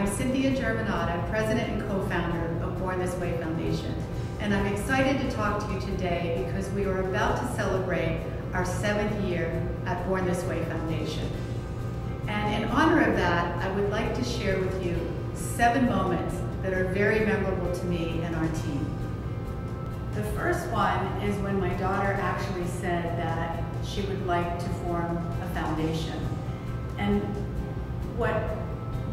I'm Cynthia Germanotta, president and co-founder of Born This Way Foundation. And I'm excited to talk to you today because we are about to celebrate our seventh year at Born This Way Foundation. And in honor of that, I would like to share with you seven moments that are very memorable to me and our team. The first one is when my daughter actually said that she would like to form a foundation. And what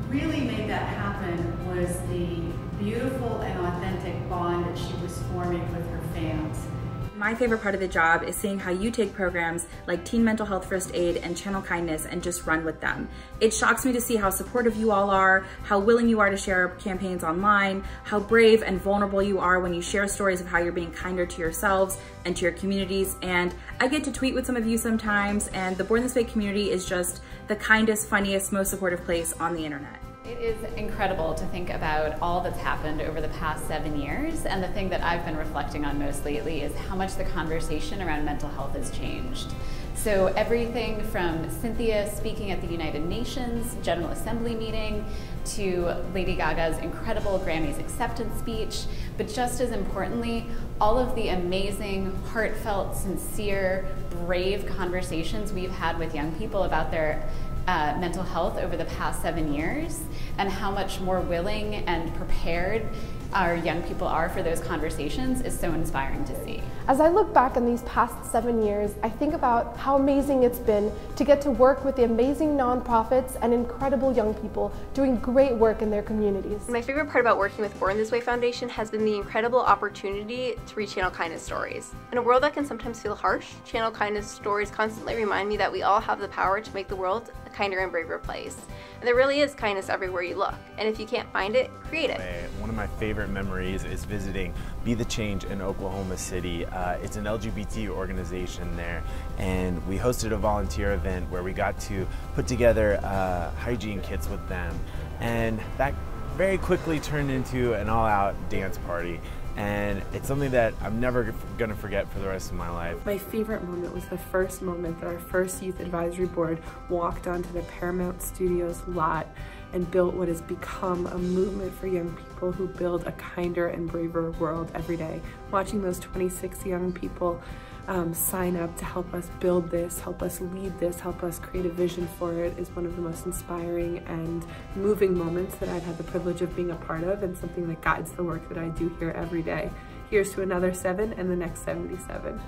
really made that happen was the beautiful and authentic bond that she was forming with her fans. My favorite part of the job is seeing how you take programs like Teen Mental Health First Aid and Channel Kindness and just run with them. It shocks me to see how supportive you all are, how willing you are to share campaigns online, how brave and vulnerable you are when you share stories of how you're being kinder to yourselves and to your communities. And I get to tweet with some of you sometimes, and the Born This Way community is just the kindest, funniest, most supportive place on the internet. It is incredible to think about all that's happened over the past seven years, and the thing that I've been reflecting on most lately is how much the conversation around mental health has changed. So everything from Cynthia speaking at the United Nations General Assembly meeting to Lady Gaga's incredible Grammys acceptance speech, but just as importantly, all of the amazing, heartfelt, sincere, brave conversations we've had with young people about their uh, mental health over the past seven years and how much more willing and prepared our young people are for those conversations is so inspiring to see. As I look back on these past seven years, I think about how amazing it's been to get to work with the amazing nonprofits and incredible young people doing great work in their communities. My favorite part about working with Born This Way Foundation has been the incredible opportunity to reach channel kindness stories. In a world that can sometimes feel harsh, channel kindness stories constantly remind me that we all have the power to make the world a kinder and braver place. And there really is kindness everywhere you look. And if you can't find it, create it. One of my favorite memories is visiting Be the Change in Oklahoma City. Uh, it's an LGBT organization there, and we hosted a volunteer event where we got to put together uh, hygiene kits with them. And that very quickly turned into an all-out dance party and it's something that I'm never to forget for the rest of my life. My favorite moment was the first moment that our first youth advisory board walked onto the Paramount Studios lot and built what has become a movement for young people who build a kinder and braver world every day. Watching those 26 young people um, sign up to help us build this, help us lead this, help us create a vision for it is one of the most inspiring and moving moments that I've had the privilege of being a part of and something that guides the work that I do here every day. Here's to another seven and the next 77.